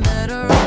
better